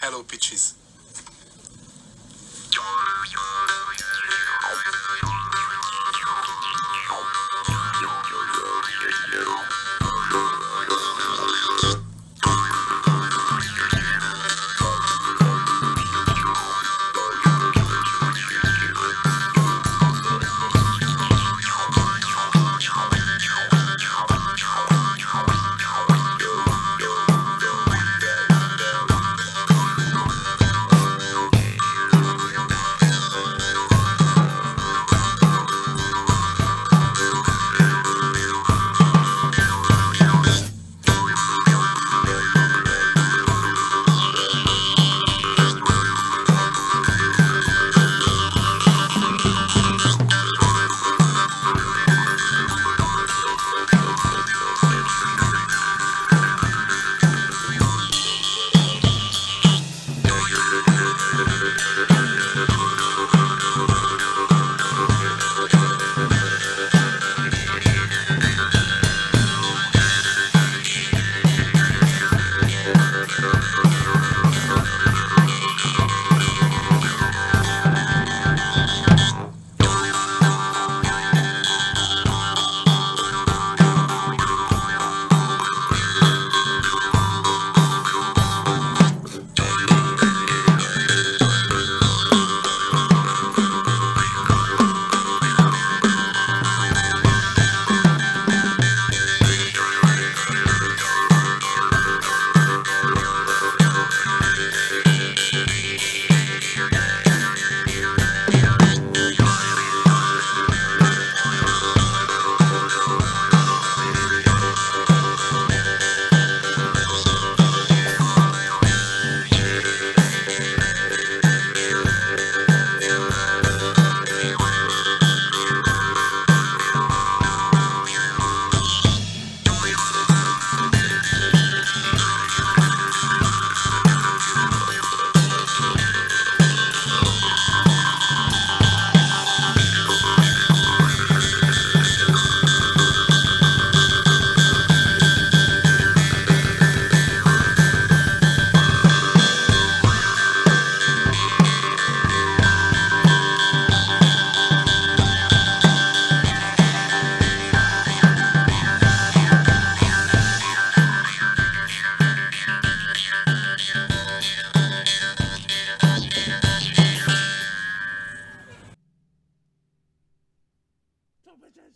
Hello, Peaches. bitches!